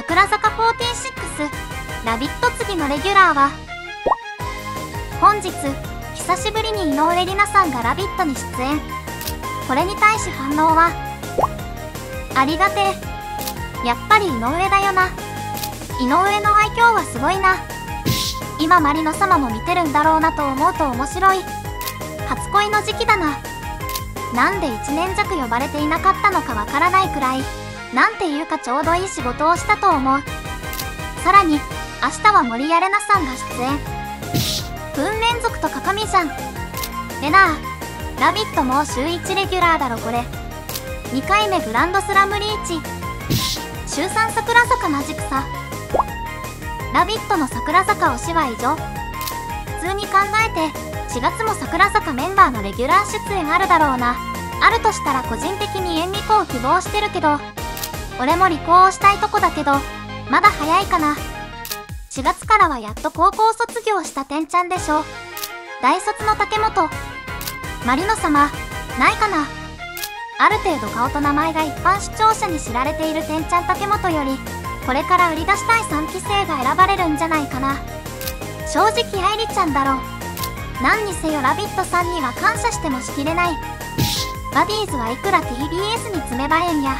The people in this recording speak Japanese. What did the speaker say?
桜坂46ラビット次のレギュラーは本日久しぶりに井上里奈さんが「ラビット!」に出演。これに対し反応はありがてえ。やっぱり井上だよな。井上の愛嬌はすごいな。今マリノ様も見てるんだろうなと思うと面白い。初恋の時期だな。なんで1年弱呼ばれていなかったのかわからないくらい。なんていうかちょうどいい仕事をしたと思う。さらに明日は森谷レナさんが出演。分連続とかかみじゃん。レナーラビットもう週1レギュラーだろこれ。2回目グランドスラムリーチ。週3桜坂マジクさ。ラビットの桜坂推しは以上普通に考えて4月も桜坂メンバーのレギュラー出演あるだろうな。あるとしたら個人的に縁離婚を希望してるけど。俺も離婚をしたいとこだけどまだ早いかな。4月からはやっと高校卒業したてんちゃんでしょ。大卒の竹本マリノ様ないかな。ある程度顔と名前が一般視聴者に知られているてんちゃん竹本よりこれから売り出したい3期生が選ばれるんじゃないかな。正直愛梨ちゃんだろう。何にせよ「ラビット!」さんには感謝してもしきれない。バディーズはいくら TBS に詰めばえんや。